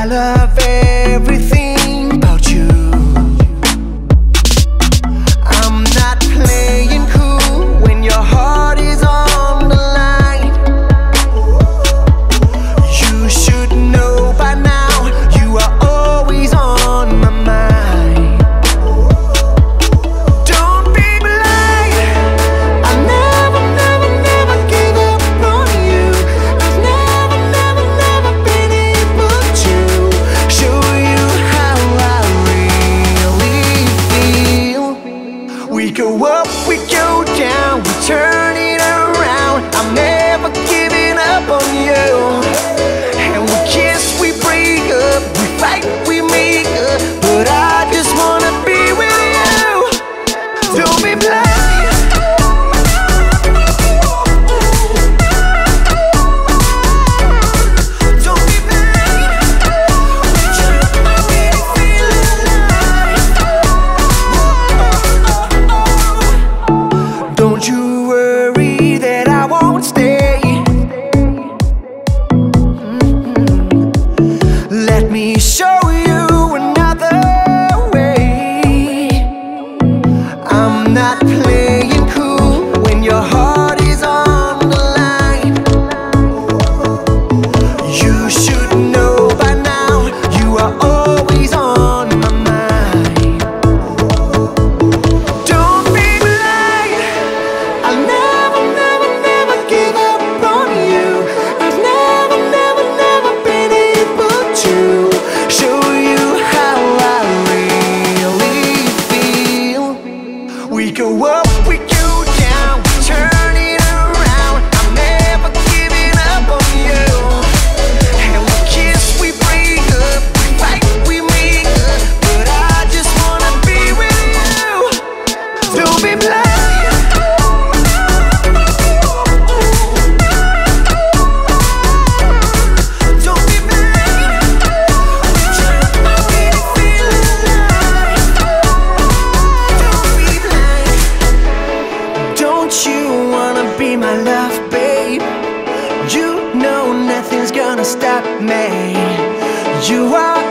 I love everything. We go up, we go down. Don't you wanna be my love, babe? You know nothing's gonna stop me You are